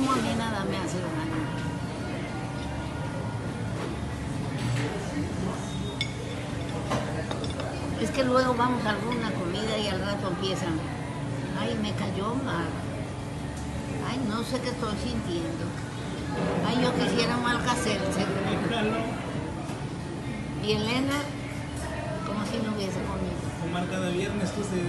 como a mí nada me hace daño. Es que luego vamos a alguna comida y al rato empiezan, ay, me cayó mal. Ay, no sé qué estoy sintiendo. Ay, yo quisiera mal hacerse. Y Elena, como si no hubiese comido. Fumar cada viernes, tú se